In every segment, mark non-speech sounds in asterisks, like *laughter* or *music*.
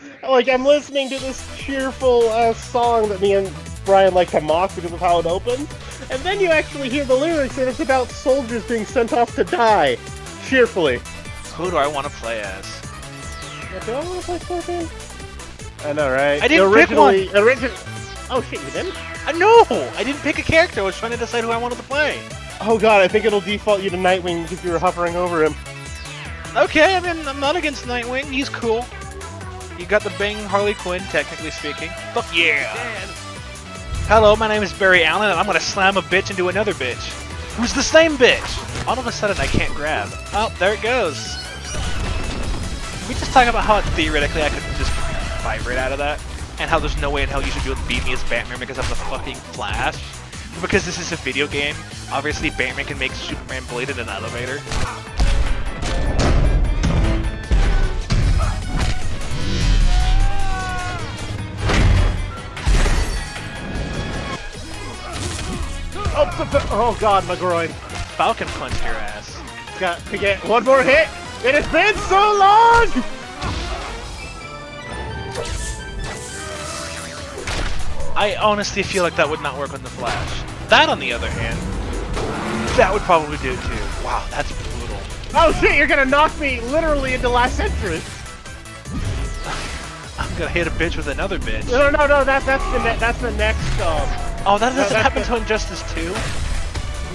*laughs* like I'm listening to this cheerful uh, song that me and Brian like to mock because of how it opens, and then you actually hear the lyrics and it's about soldiers being sent off to die, cheerfully. Who do I want to play as? Yeah, do I want to play Scorpion? I know, right? I didn't pick originally, Origin- oh shit, you didn't? Uh, no! I didn't pick a character. I was trying to decide who I wanted to play. Oh god, I think it'll default you to Nightwing because you were hovering over him. Okay, I mean, I'm not against Nightwing. He's cool. You got the Bang Harley Quinn, technically speaking. Fuck yeah! Hello, my name is Barry Allen, and I'm gonna slam a bitch into another bitch. Who's the same bitch? All of a sudden, I can't grab. Oh, there it goes. Can we just talk about how theoretically I could just vibrate out of that? And how there's no way in hell you should be able to beat me as Batman because I'm the fucking Flash? Because this is a video game, obviously Batman can make Superman blade in an elevator. Oh, god, my groin. Falcon punched your ass. Got to get one more hit. It has been so long. I honestly feel like that would not work on the Flash. That, on the other hand, that would probably do it too. Wow, that's brutal. Oh shit, you're gonna knock me literally into last century. I'm gonna hit a bitch with another bitch. No, no, no, that, that's the that's the next. Um, Oh, that doesn't happen to Injustice 2?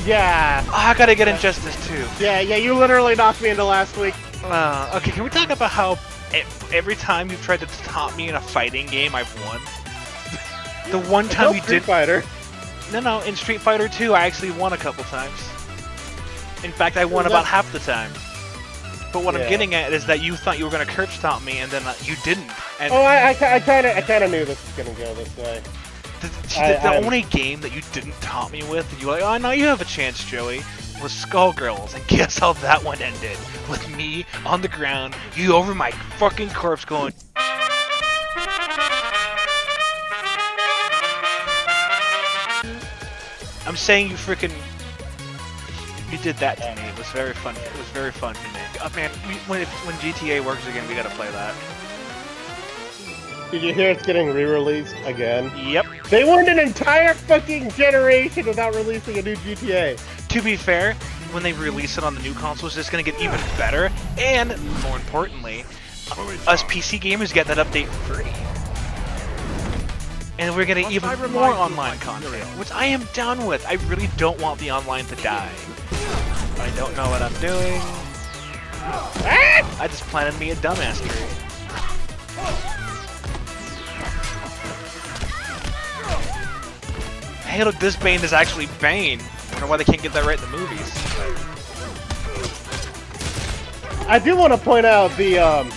Yeah, Oh, I gotta get Injustice too. yeah, yeah. You literally knocked me into last week. Uh, okay, can we talk about how e- every time you've tried to top me in a fighting game, I've won? *laughs* The one time Still you Street did... Fighter. No, no, in Street Fighter 2, I actually won a couple times. In fact, I won Well, about half the time. But what I'm getting at is that you thought you were gonna curb stomp me, and then uh, you didn't. And Oh, I, I, I kind of, I kind of knew this was gonna go this way. The, I- the, the I'm- only game that you didn't taunt me with, and you were like, oh, now you have a chance, Joey, was Skullgirls. And guess how that one ended? With me on the ground, you over my fucking corpse going, I'm saying you freaking. You did that to me. It was very fun. It was very fun to me. Oh, man, we, when, if, when GTA works again, we gotta play that. Did you hear it's getting re-released again? Yep. They went an entire fucking generation without releasing a new GTA. To be fair, when they release it on the new consoles, it's going to get even better. And, more importantly, us PC gamers get that update for free. And we're going getting even more online content, which I am done with. I really don't want the online to die. I don't know what I'm doing. Ah! I just planted me a dumbass tree. Hey, look, this Bane is actually Bane. I don't know why they can't get that right in the movies. I do want to point out the um,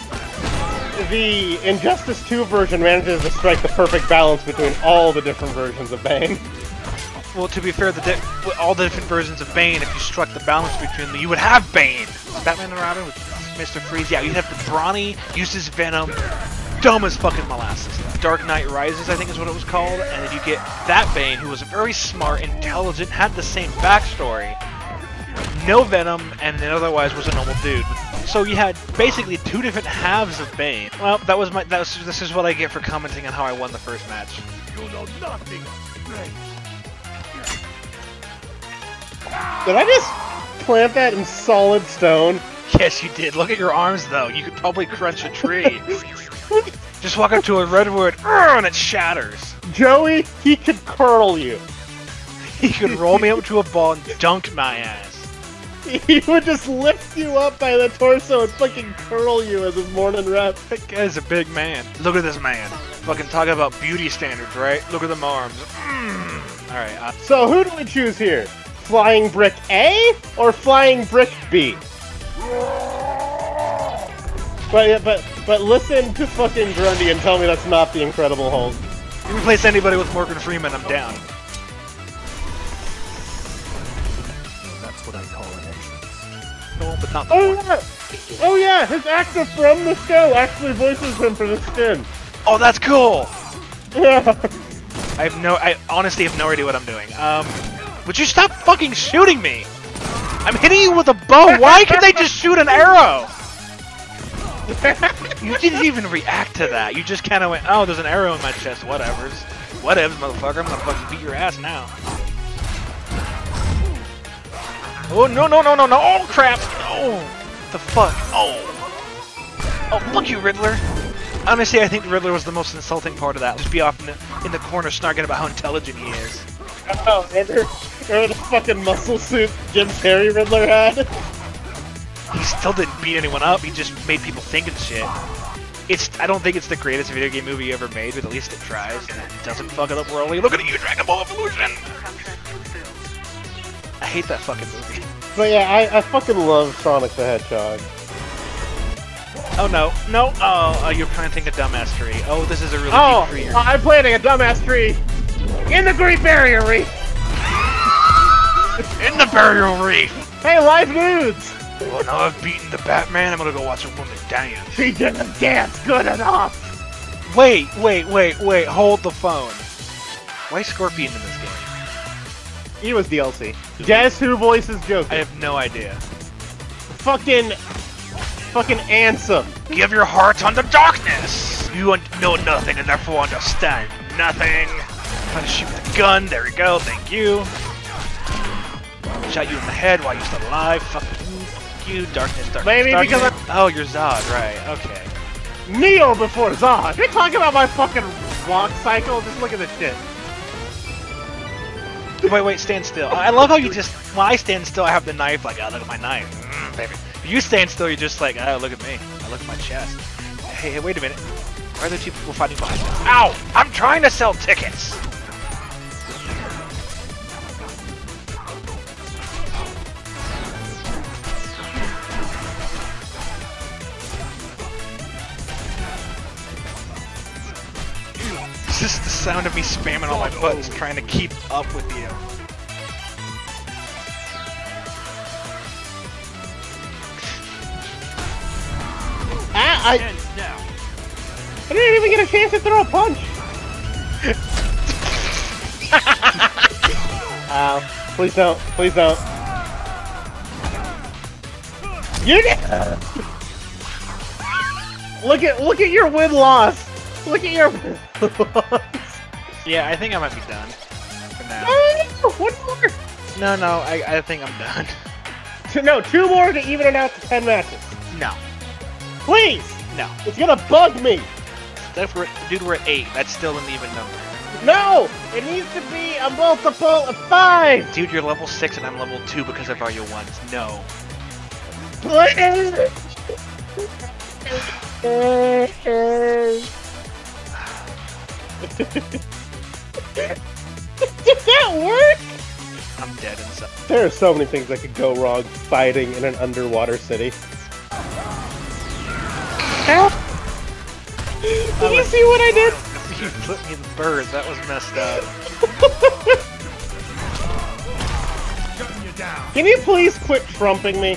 the Injustice 2 version manages to strike the perfect balance between all the different versions of Bane. Well, to be fair, the all the different versions of Bane, if you struck the balance between them, you would have Bane. Batman and Robin with Mr. Freeze, yeah, you'd have the Brawny, uses Venom, dumb as fucking molasses. Dark Knight Rises, I think is what it was called, and then you get that Bane, who was very smart, intelligent, had the same backstory, no Venom, and then otherwise was a normal dude. So you had basically two different halves of Bane. Well, that was my. That was, this is what I get for commenting on how I won the first match. You know nothing Did I just plant that in solid stone? Yes, you did. Look at your arms, though. You could probably crunch a tree. *laughs* *laughs* Just walk up to a redwood, and it shatters. Joey, he could curl you. He could roll me up to a ball and dunk my ass. *laughs* He would just lift you up by the torso and fucking curl you as his morning rep. That guy's a big man. Look at this man. Fucking talk about beauty standards, right? Look at them arms. Mm. All right. Uh, So who do we choose here? Flying brick A or flying brick B? But but but listen to fucking Grundy and tell me that's not the Incredible Hulk. you replace anybody with Morgan Freeman, I'm down. That's what I call an entrance. No, but not the Oh one. yeah, oh yeah, his actor from the show actually voices him for the skin. Oh, that's cool. Yeah. I have no. I honestly have no idea what I'm doing. Um, would you stop fucking shooting me? I'm hitting you with a bow. Why can't they just shoot an arrow? *laughs* You didn't even react to that. You just kind of went, "Oh, there's an arrow in my chest. Whatever's, whatevs, motherfucker. I'm gonna fucking beat your ass now." Oh no no no no no! Oh crap! Oh, the fuck! Oh, oh fuck you, Riddler. Honestly, I think Riddler was the most insulting part of that. Just be off in the, in the corner snarking about how intelligent he is. Oh, remember the fucking muscle suit Jim Carrey Riddler had? *laughs* He still didn't beat anyone up. He just made people think and shit. It's I don't think it's the greatest video game movie ever made, but at least it tries and it doesn't fuck it up royally. Look at you, Dragon Ball Evolution! I hate that fucking movie. But yeah, I, I fucking love Sonic the Hedgehog. Oh no, no! Oh, uh, you're planting a dumbass tree. Oh, this is a really Oh, deep tree. here. I'm planting a dumbass tree in the Great Barrier Reef. In the burial reef. Hey, live nudes. Well, now I've beaten the Batman. I'm gonna go watch a woman dance. She didn't dance good enough. Wait, wait, wait, wait! Hold the phone. Why Scorpion in this game? He was DLC. Guess who voices Joker? I have no idea. fucking, fucking Ansem. Give your heart unto darkness! You know nothing and therefore understand nothing. Try to shoot with a gun, there we go, thank you. Shot you in the head while you're still alive, fuck you, fuck you, darkness, darkness, Maybe darkness. because Oh, you're Zod, right, okay. Neo before Zod. You're talking about my fucking walk cycle. Just look at this shit. Wait, wait, stand still. I I love how you just, when I stand still, I have the knife, like, oh, look at my knife. Mm, baby. If you stand still, you're just like, oh, look at me. I look at my chest. Hey, hey, wait a minute. Why are there two people fighting behind us? Ow! I'm trying to sell tickets! It's just the sound of me spamming all my buttons trying to keep up with you. Ah, I, I didn't even get a chance to throw a punch. *laughs* Ow. Please don't. Please don't. You did. look at look at your win loss. *laughs* Look at your. Yeah, I think I might be done for now. Oh, One more. No, no, I, I think I'm done. *laughs* Two, no, two more to even it out to ten matches. No, Please. no. It's gonna bug me. If we're, dude, we're at eight. That's still an even number. No, it needs to be a multiple of five. Dude, you're level six and I'm level two because of all your ones. No. Please. *laughs* Did that work? I'm dead inside. There are so many things that could go wrong fighting in an underwater city. Ow. Did you see what I did? You put me in the bird. That was messed up. Can you please quit trumping me?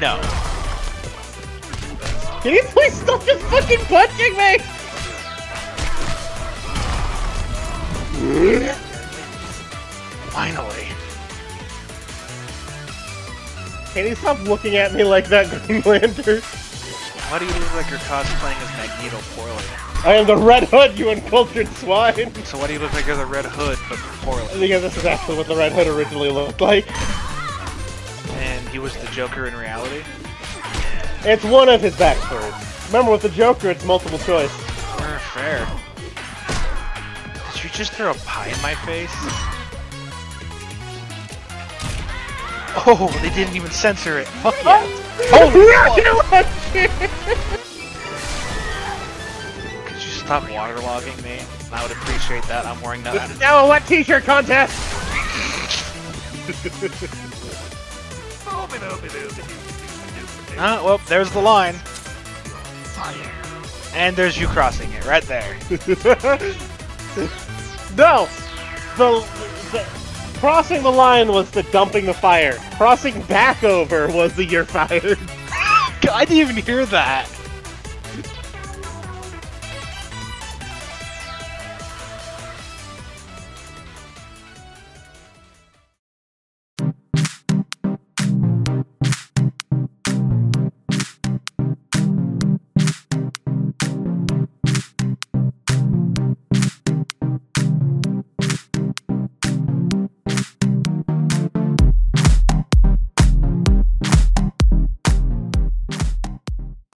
No. Can you please stop just fucking punching me? Finally. Can you stop looking at me like that, *laughs* Green Lantern? Why do you look like you're cosplaying as Magneto poorly? I am the Red Hood, you uncultured swine! So why do you look like you're the Red Hood but poorly? Because this is actually what the Red Hood originally looked like. And he was the Joker in reality? It's one of his backstories. Remember, with the Joker, it's multiple choice. Fair, fair. Did you just throw a pie in my face? Oh, they didn't even censor it. Fuck yeah. Holy Could you stop waterlogging me? I would appreciate that. I'm wearing that. Now a wet t-shirt contest! Uh, well, there's the line. And there's you crossing it right there. *laughs* no! The, the crossing the line was the dumping the fire. Crossing back over was the you're fired. *laughs* I didn't even hear that.